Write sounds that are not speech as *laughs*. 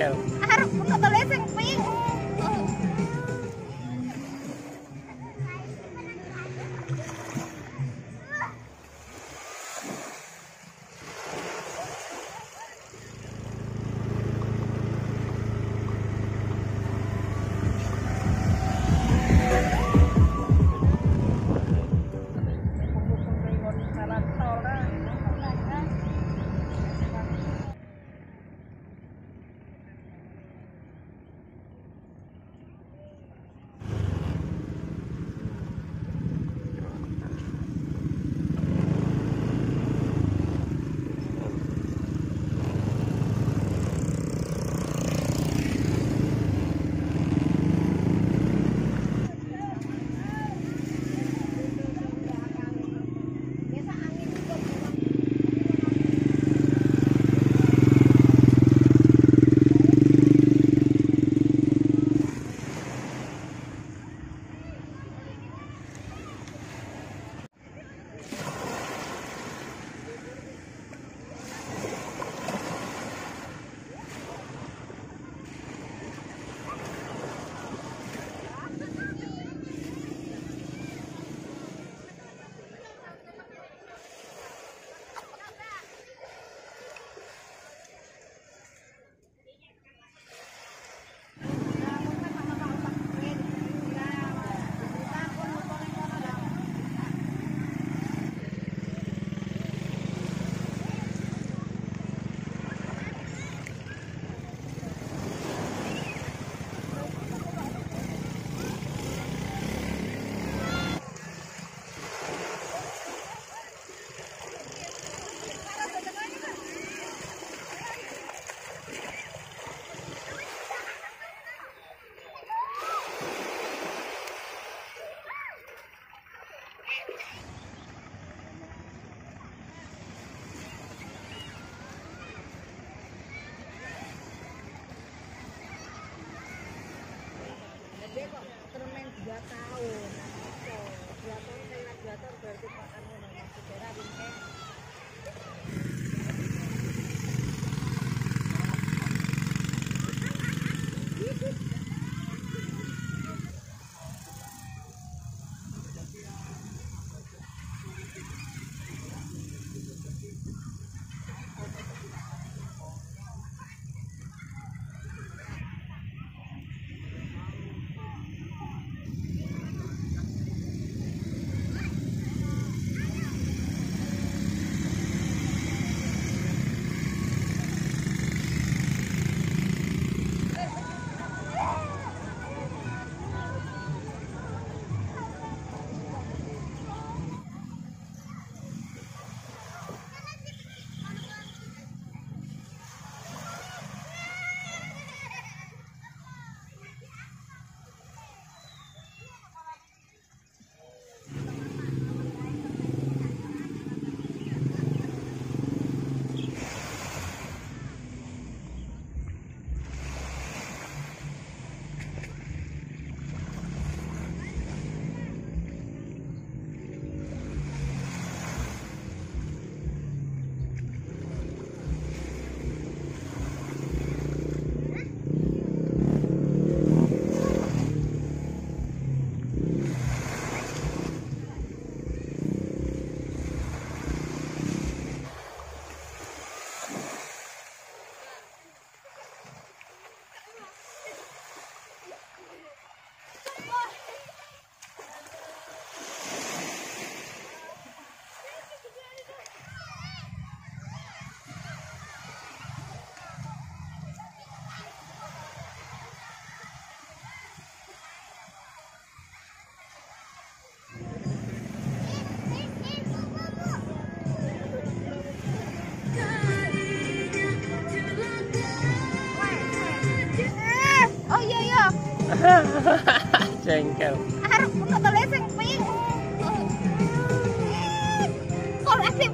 Jengkel. Jadi kok termen 2 tahun. So, 2 tahun lewat 2 tahun berarti Pak Anu nama saudara *laughs* Jengkel. Puno tulis yang pink. Kalau asik